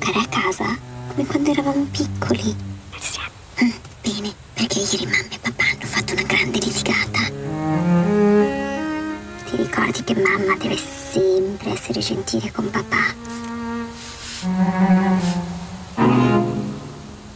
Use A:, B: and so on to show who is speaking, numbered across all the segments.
A: come quando eravamo piccoli. Mm, bene, perché ieri mamma e papà hanno fatto una grande litigata. Ti ricordi che mamma deve sempre essere gentile con papà?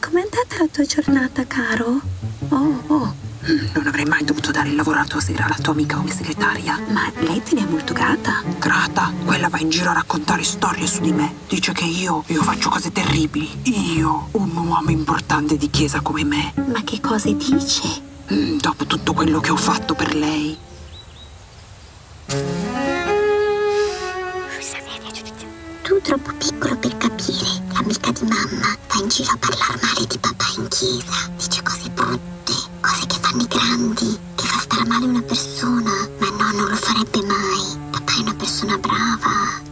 B: Com'è andata la tua giornata, caro? Oh, oh.
C: Non avrei mai dovuto dare il lavoro la tua sera alla tua amica come segretaria.
B: Ma lei te ne è molto grata.
C: Grata? Quella va in giro a raccontare storie su di me. Dice che io, io faccio cose terribili. Io, un uomo importante di chiesa come me.
B: Ma che cose dice?
C: Mm, dopo tutto quello che ho fatto per lei.
A: Tu troppo piccolo per capire. L'amica di mamma va in giro a parlare male di papà in chiesa. Dice grandi, che fa stare male una persona. Ma no, non lo farebbe mai. Papà è una persona brava.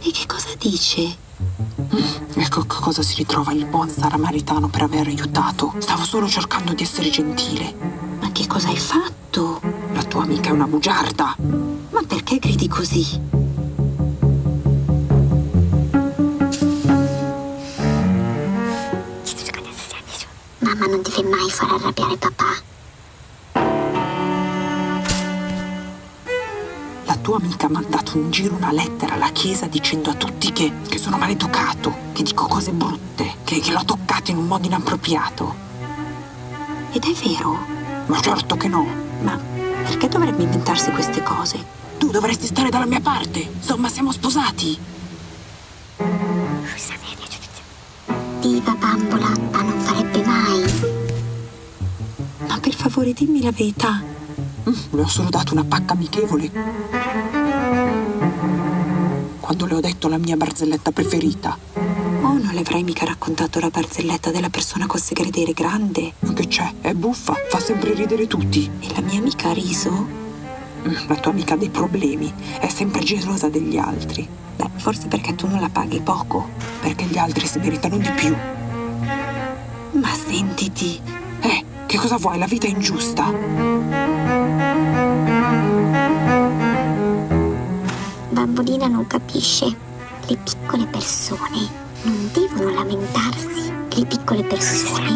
B: E che cosa dice?
C: Ecco che cosa si ritrova il buon Saramaritano per aver aiutato. Stavo solo cercando di essere gentile.
B: Ma che cosa hai fatto?
C: La tua amica è una bugiarda.
B: Ma perché gridi così?
A: Mamma non deve mai far arrabbiare papà.
C: La tua amica ha mandato in giro una lettera alla chiesa dicendo a tutti che, che sono maleducato, che dico cose brutte, che, che l'ho toccato in un modo inappropriato.
B: Ed è vero?
C: Ma certo che no.
B: Ma perché dovrebbe inventarsi queste cose?
C: Tu dovresti stare dalla mia parte. Insomma, siamo sposati.
A: Diva bambola,
B: favore dimmi la verità.
C: Mm, le ho solo dato una pacca amichevole. Quando le ho detto la mia barzelletta preferita.
B: Oh, non le avrei mica raccontato la barzelletta della persona col segredere grande.
C: Ma che c'è? È buffa, fa sempre ridere tutti.
B: E la mia amica ha riso?
C: Mm, La tua amica ha dei problemi, è sempre gelosa degli altri.
B: Beh, forse perché tu non la paghi poco.
C: Perché gli altri si meritano di più.
B: Ma sentiti,
C: Eh, che cosa vuoi? La vita è ingiusta.
A: Bambolina non capisce. Le piccole persone non devono lamentarsi. Le piccole persone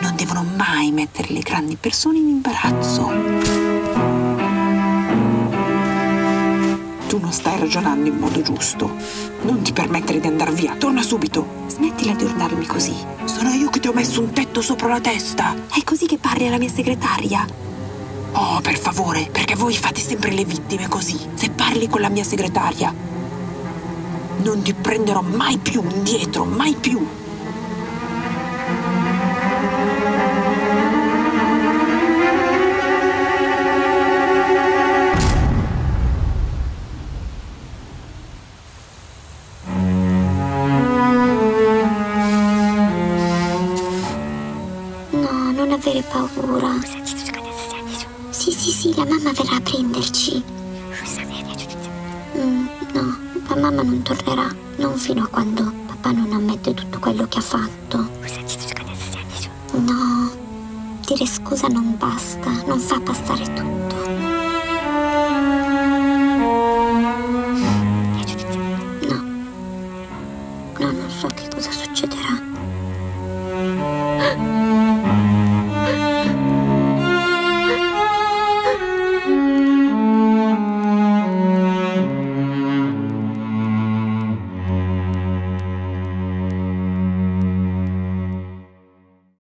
C: Non devono mai mettere le grandi persone in imbarazzo. Tu non stai ragionando in modo giusto. Non ti permettere di andare via. Torna subito.
B: smettila di urlarmi così.
C: Sono io che ti ho messo un tetto sopra la testa.
B: È così che parli alla mia segretaria?
C: Oh, per favore, perché voi fate sempre le vittime così. Se parli con la mia segretaria, non ti prenderò mai più indietro, mai più.
A: Paura. Sì, sì, sì, la mamma verrà a prenderci. Mm, no, la mamma non tornerà. Non fino a quando papà non ammette tutto quello che ha fatto. No, dire scusa non basta, non fa passare tutto.